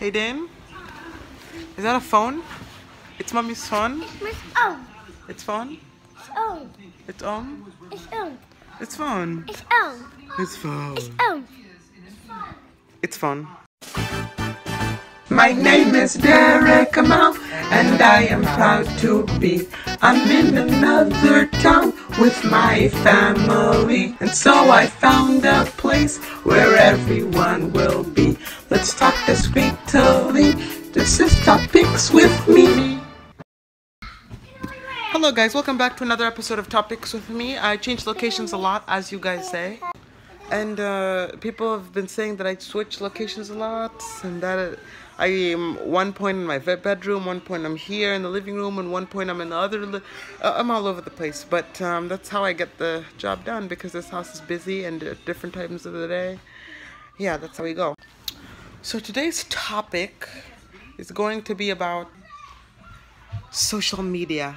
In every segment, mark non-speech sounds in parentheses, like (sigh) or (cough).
Hey, Dan? Is that a phone? It's mommy's phone? It's on. It's phone? It's on. It's on? It's on. It's phone. It's on. It's phone. It's on. It's phone. My name is Derek Amal, and I am proud to be. I'm in another town with my family, and so I found a place where everyone will be. Let's talk discreetly. This is Topics with me. Hello, guys. Welcome back to another episode of Topics with me. I change locations a lot, as you guys say. And uh, people have been saying that I switch locations a lot, and that I am one point in my bedroom, one point I'm here in the living room, and one point I'm in the other. Uh, I'm all over the place, but um, that's how I get the job done because this house is busy and at different times of the day. Yeah, that's how we go. So today's topic is going to be about social media.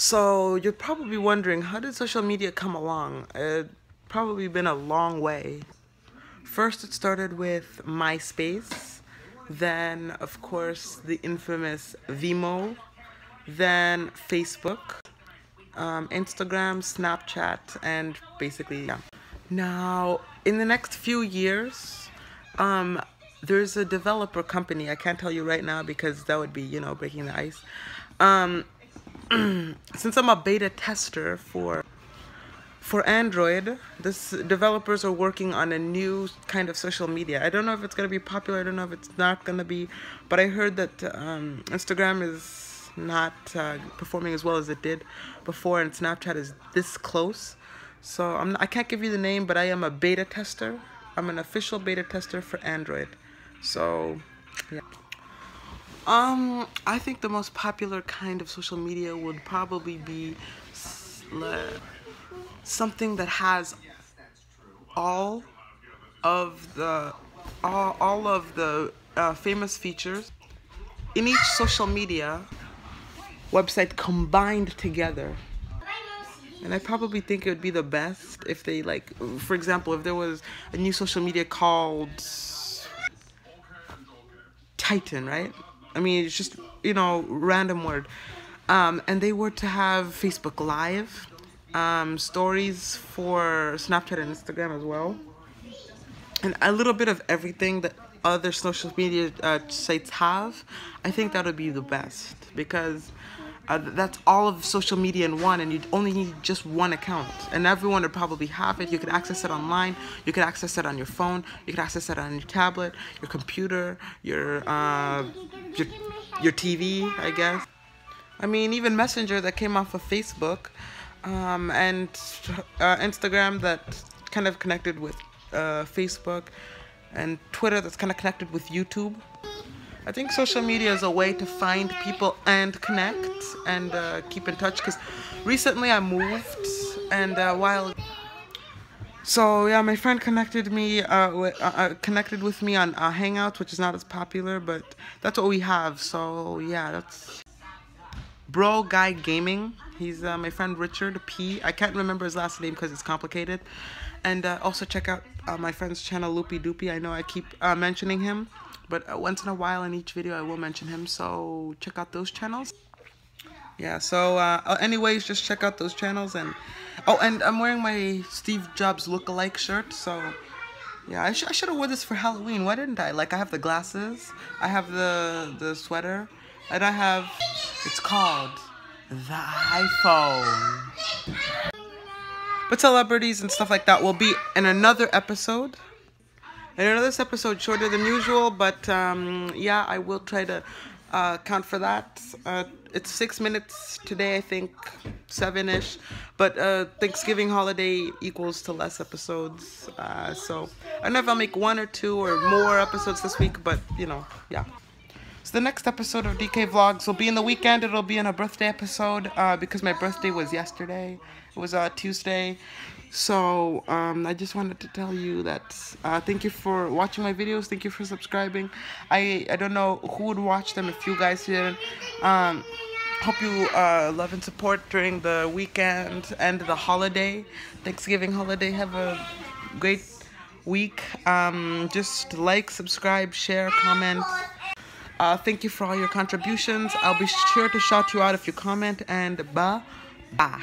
So you're probably wondering how did social media come along? It probably been a long way. First, it started with MySpace, then, of course, the infamous Vimo, then Facebook, um, Instagram, Snapchat, and basically, yeah. Now, in the next few years, um, there's a developer company. I can't tell you right now because that would be, you know, breaking the ice. Um, (clears throat) since I'm a beta tester for for Android, this developers are working on a new kind of social media. I don't know if it's gonna be popular. I don't know if it's not gonna be, but I heard that um, Instagram is not uh, performing as well as it did before, and Snapchat is this close. So I'm I can't give you the name, but I am a beta tester. I'm an official beta tester for Android. So yeah. Um, I think the most popular kind of social media would probably be something that has all of the all, all of the uh, famous features in each social media website combined together. And I probably think it would be the best if they like, for example, if there was a new social media called Titan, right? I mean, it's just, you know, random word. Um, and they were to have Facebook Live, um, stories for Snapchat and Instagram as well. And a little bit of everything that other social media uh, sites have. I think that would be the best because uh, that's all of social media in one, and you only need just one account, and everyone would probably have it. You could access it online. You could access it on your phone. You could access it on your tablet, your computer, your uh, your, your TV, I guess. I mean, even Messenger that came off of Facebook, um, and uh, Instagram that kind of connected with uh, Facebook, and Twitter that's kind of connected with YouTube. I think social media is a way to find people and connect and uh, keep in touch. Because recently I moved, and uh, while so yeah, my friend connected me uh, uh, uh, connected with me on uh, Hangouts, which is not as popular, but that's what we have. So yeah, that's Bro Guy Gaming. He's uh, my friend Richard P. I can't remember his last name because it's complicated. And uh, also check out uh, my friend's channel Loopy Doopy. I know I keep uh, mentioning him, but uh, once in a while in each video I will mention him. So check out those channels. Yeah. So uh, anyways, just check out those channels and oh, and I'm wearing my Steve Jobs look-alike shirt. So yeah, I, sh- I should have wore this for Halloween. Why didn't I? Like I have the glasses, I have the the sweater, and I have. It's called the iPhone. But celebrities and stuff like that will be in another episode. And I know this episode shorter than usual, but um, yeah, I will try to uh, count for that. Uh, it's six minutes today, I think, seven ish. But uh, Thanksgiving holiday equals to less episodes. Uh, so I don't know if I'll make one or two or more episodes this week, but you know, yeah. So the next episode of DK Vlogs will be in the weekend. It'll be in a birthday episode uh, because my birthday was yesterday. It was uh, Tuesday. So um, I just wanted to tell you that uh, thank you for watching my videos. Thank you for subscribing. I I don't know who would watch them if you guys didn't. Um, hope you uh, love and support during the weekend and the holiday, Thanksgiving holiday. Have a great week. Um, just like, subscribe, share, comment. Uh, thank you for all your contributions. I'll be sure to shout you out if you comment and bye bye.